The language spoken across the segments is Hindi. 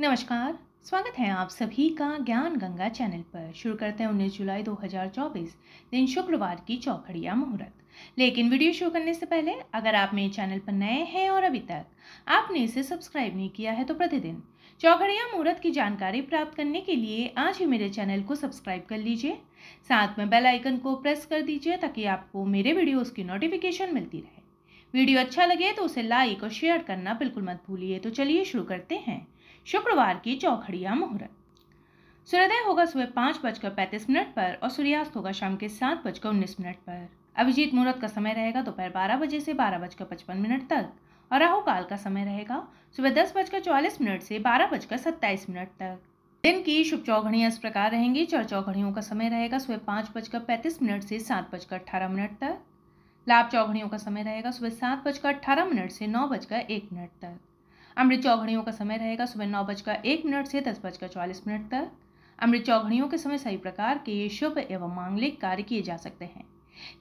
नमस्कार, स्वागत है आप सभी का ज्ञान गंगा चैनल पर। शुरू करते हैं उन्नीस जुलाई 2024 दिन शुक्रवार की चौखड़िया मुहूर्त। लेकिन वीडियो शुरू करने से पहले, अगर आप मेरे चैनल पर नए हैं और अभी तक आपने इसे सब्सक्राइब नहीं किया है तो प्रतिदिन चौखड़िया मुहूर्त की जानकारी प्राप्त करने के लिए आज ही मेरे चैनल को सब्सक्राइब कर लीजिए। साथ में बेल आइकन को प्रेस कर दीजिए ताकि आपको मेरे वीडियोज़ की नोटिफिकेशन मिलती रहे। वीडियो अच्छा लगे तो उसे लाइक और शेयर करना बिल्कुल मत भूलिए। तो चलिए शुरू करते हैं। शुक्रवार की चौखड़िया मुहूर्त। सूर्योदय होगा सुबह पाँच बजकर पैंतीस मिनट पर और सूर्यास्त होगा शाम के सात बजकर उन्नीस मिनट पर। अभिजीत मुहूर्त का समय रहेगा दोपहर बारह बजे से बारह बजकर पचपन मिनट तक और राहु काल का समय रहेगा सुबह दस बजकर चौवालीस मिनट से बारह बजकर सत्ताईस मिनट तक। दिन की शुभ चौघड़ियाँ इस प्रकार रहेंगी, चर चौघड़ियों का समय रहेगा सुबह पाँच बजकर पैंतीस मिनट से सात बजकर अठारह मिनट तक। लाभ चौघड़ियों का समय रहेगा सुबह सात बजकर अठारह मिनट से नौ बजकर एक मिनट तक। अमृत चौघड़ियों का समय रहेगा सुबह नौ बजकर एक मिनट से दस बजकर चालीस मिनट तक। अमृत चौघड़ियों के समय सही प्रकार के शुभ एवं मांगलिक कार्य किए जा सकते हैं।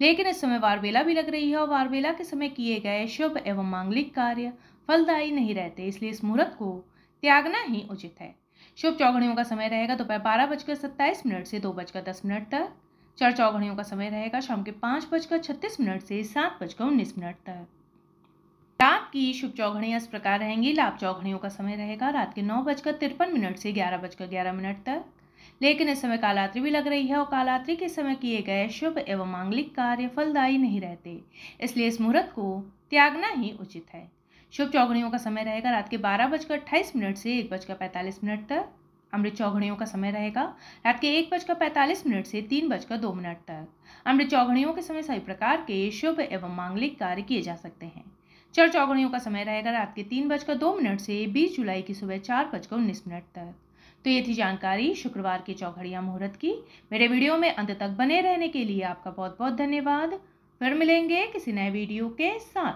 लेकिन इस समय वारवेला भी लग रही है और वारवेला के समय किए गए शुभ एवं मांगलिक कार्य फलदायी नहीं रहते, इसलिए इस मुहूर्त को त्यागना ही उचित है। शुभ चौघड़ियों का समय रहेगा दोपहर बारह बजकर सत्ताईस मिनट से दो बजकर दस मिनट तक। चर चौघड़ियों का समय रहेगा शाम के पाँच बजकर छत्तीस मिनट से सात बजकर उन्नीस मिनट तक। रात की शुभ चौघड़ियाँ इस प्रकार रहेंगी। लाभ चौघड़ियों का समय रहेगा रात के नौ बजकर तिरपन मिनट से ग्यारह बजकर ग्यारह मिनट तक। लेकिन इस समय कालात्रि भी लग रही है और कालात्रि के समय किए गए शुभ एवं मांगलिक कार्य फलदायी नहीं रहते। इसलिए इस मुहूर्त को त्यागना ही उचित है। शुभ चौघड़ियों का समय रहेगा रात के बारह बजकर अट्ठाईस मिनट से एक बजकर पैंतालीस मिनट तक। अमृत चौघड़ियों का समय रहेगा रात के एक बजकर पैंतालीस मिनट से तीन बजकर दो मिनट तक। अमृत चौघड़ियों के समय सभी प्रकार के शुभ एवं मांगलिक कार्य किए जा सकते हैं। चर चौगड़ियों का समय रहेगा रात के तीन बजकर दो मिनट से बीस जुलाई की सुबह चार बजकर उन्नीस मिनट तक। तो ये थी जानकारी शुक्रवार के चौघड़िया मुहूर्त की। मेरे वीडियो में अंत तक बने रहने के लिए आपका बहुत बहुत धन्यवाद। फिर मिलेंगे किसी नए वीडियो के साथ।